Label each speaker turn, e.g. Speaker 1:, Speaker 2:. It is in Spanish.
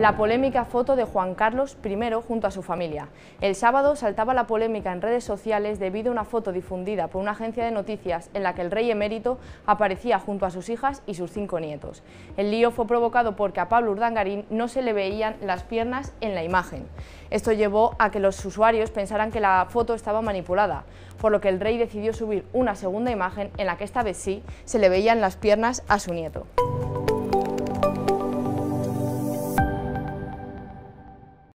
Speaker 1: la polémica foto de Juan Carlos I junto a su familia. El sábado saltaba la polémica en redes sociales debido a una foto difundida por una agencia de noticias en la que el rey emérito aparecía junto a sus hijas y sus cinco nietos. El lío fue provocado porque a Pablo Urdangarín no se le veían las piernas en la imagen. Esto llevó a que los usuarios pensaran que la foto estaba manipulada, por lo que el rey decidió subir una segunda imagen en la que esta vez sí se le veían las piernas a su nieto.